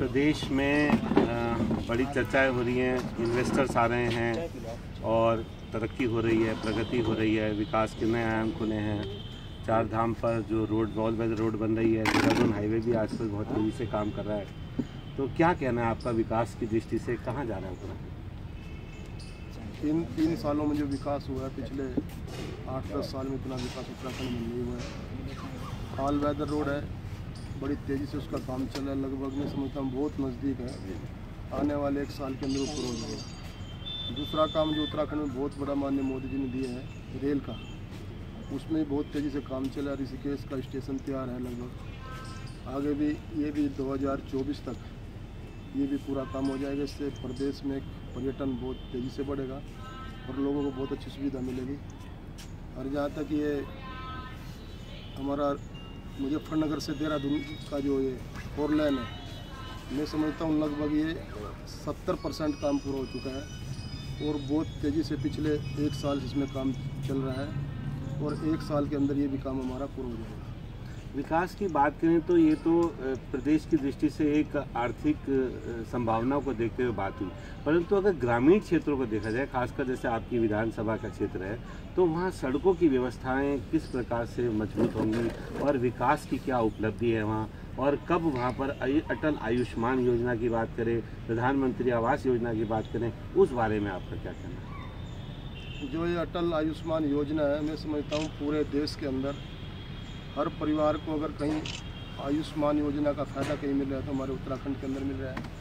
प्रदेश में बड़ी चर्चाएँ हो रही हैं इन्वेस्टर्स आ रहे हैं और तरक्की हो रही है, प्रगति हो रही है, विकास के नए आयाम खुले हैं। चार धाम पर जो रोड वॉल बाय रोड बन रही है देहरादून हाईवे भी आजकल बहुत तेज़ी से काम कर रहा है। तो क्या कहना है आपका विकास की दृष्टि से, कहाँ जा रहा है पूरा तीन तीन सालों में जो विकास हुआ है, पिछले आठ दस साल में इतना विकास उत्तराखंड में नहीं हुआ है। ऑल वेदर रोड है बड़ी तेज़ी से उसका काम चल रहा है। लगभग मैं समझता हूँ बहुत नज़दीक है। आने वाले एक साल के अंदर वो पूरा हो जाएगा। दूसरा काम जो उत्तराखंड में बहुत बड़ा माननीय मोदी जी ने दिया है, रेल का, उसमें बहुत तेज़ी से काम चला ऋषिकेश का स्टेशन तैयार है लगभग। आगे भी, ये भी 2024 तक ये भी पूरा काम हो जाएगा। इससे प्रदेश में पर्यटन बहुत तेज़ी से बढ़ेगा और लोगों को बहुत अच्छी सुविधा मिलेगी। और जहाँ तक ये हमारा मुजफ्फरनगर से देहरादून का जो ये फोर लेन है, मैं समझता हूँ लगभग ये सत्तर परसेंट काम पूरा हो चुका है और बहुत तेज़ी से पिछले एक साल इसमें काम चल रहा है और एक साल के अंदर ये भी काम हमारा पूरा हो जाएगा। विकास की बात करें तो ये तो प्रदेश की दृष्टि से एक आर्थिक संभावनाओं को देखते हुए बात हुई। परंतु अगर ग्रामीण क्षेत्रों को देखा जाए, खासकर जैसे आपकी विधानसभा का क्षेत्र है तो वहाँ सड़कों की व्यवस्थाएँ किस प्रकार से मज़बूत होंगी और विकास की क्या उपलब्धि है वहाँ? और कब वहाँ पर अटल आयुष्मान योजना की बात करें, प्रधानमंत्री आवास योजना की बात करें, उस बारे में आपका क्या कहना है? जो ये अटल आयुष्मान योजना है, मैं समझता हूँ पूरे देश के अंदर हर परिवार को अगर कहीं आयुष्मान योजना का फ़ायदा कहीं मिल रहा है तो हमारे उत्तराखंड के अंदर मिल रहा है।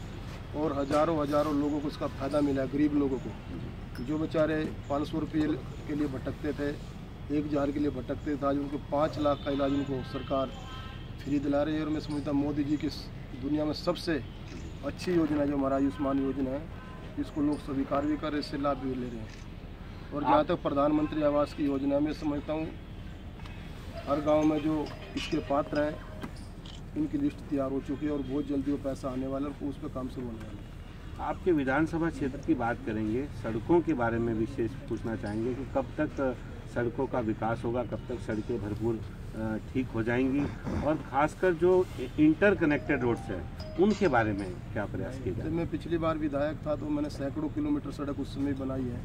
और हज़ारों हज़ारों लोगों को इसका फ़ायदा मिला है गरीब लोगों को। जो बेचारे पाँच सौ रुपये के लिए भटकते थे एक हज़ार के लिए भटकते थे आज उनको पाँच लाख का इलाज उनको सरकार फ्री दिला रही है। और मैं समझता हूँ मोदी जी की दुनिया में सबसे अच्छी योजना जो हमारा आयुष्मान योजना है इसको लोग स्वीकार भी कर रहे हैं, इससे लाभ भी ले रहे हैं। और जहाँ तक प्रधानमंत्री आवास की योजना मैं समझता हूँ हर गाँव में जो इसके पात्र हैं इनकी लिस्ट तैयार हो चुकी है और बहुत जल्दी वो पैसा आने वाला है और उस पर काम शुरू होने वाला है। आपके विधानसभा क्षेत्र की बात करेंगे सड़कों के बारे में विशेष पूछना चाहेंगे कि कब तक सड़कों का विकास होगा कब तक सड़कें भरपूर ठीक हो जाएँगी और खासकर जो इंटर कनेक्टेड रोड्स हैं उनके बारे में क्या प्रयास जब जाए मैं पिछली बार विधायक था तो मैंने सैकड़ों किलोमीटर सड़क उस समय बनाई है।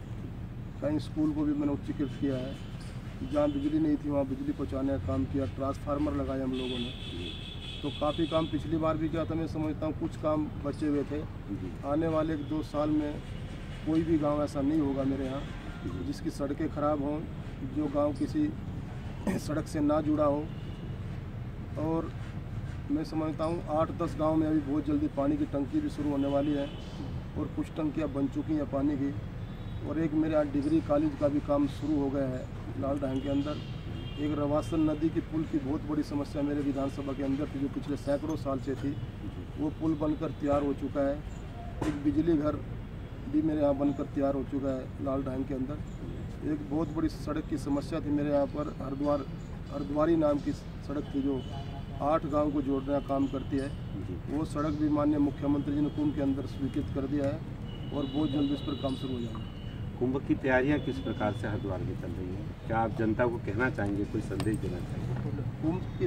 कहीं स्कूल को भी मैंने उच्चीकृत किया है। जहाँ बिजली नहीं थी वहाँ बिजली पहुँचाने का काम किया ट्रांसफार्मर लगाए हम लोगों ने। तो काफ़ी काम पिछली बार भी किया था मैं समझता हूँ कुछ काम बचे हुए थे। आने वाले एक दो साल में कोई भी गाँव ऐसा नहीं होगा मेरे यहाँ जिसकी सड़कें ख़राब हों जो गाँव किसी सड़क से ना जुड़ा हो। और मैं समझता हूँ आठ दस गाँव में अभी बहुत जल्दी पानी की टंकी भी शुरू होने वाली है और कुछ टंकियाँ बन चुकी हैं पानी की। और एक मेरे यहाँ डिग्री कॉलेज का भी काम शुरू हो गया है। लाल डैम के अंदर, एक रवासन नदी की पुल की बहुत बड़ी समस्या मेरे विधानसभा के अंदर थी, जो पिछले सैकड़ों साल से थी। वो पुल बनकर तैयार हो चुका है। एक बिजली घर भी मेरे यहाँ बनकर तैयार हो चुका है लाल डैम के अंदर। एक बहुत बड़ी सड़क की समस्या थी मेरे यहाँ पर। हरिद्वार, हरिद्वारी नाम की सड़क थी जो आठ गाँव को जोड़ने का काम करती है। वो सड़क भी माननीय मुख्यमंत्री जी ने कुंभ के अंदर स्वीकृत कर दिया है और बहुत जल्द इस पर काम शुरू हो जाएगा। कुंभ की तैयारियाँ किस प्रकार से हरिद्वार में चल रही है? क्या आप जनता को कहना चाहेंगे, कोई संदेश देना चाहेंगे? कुंभ की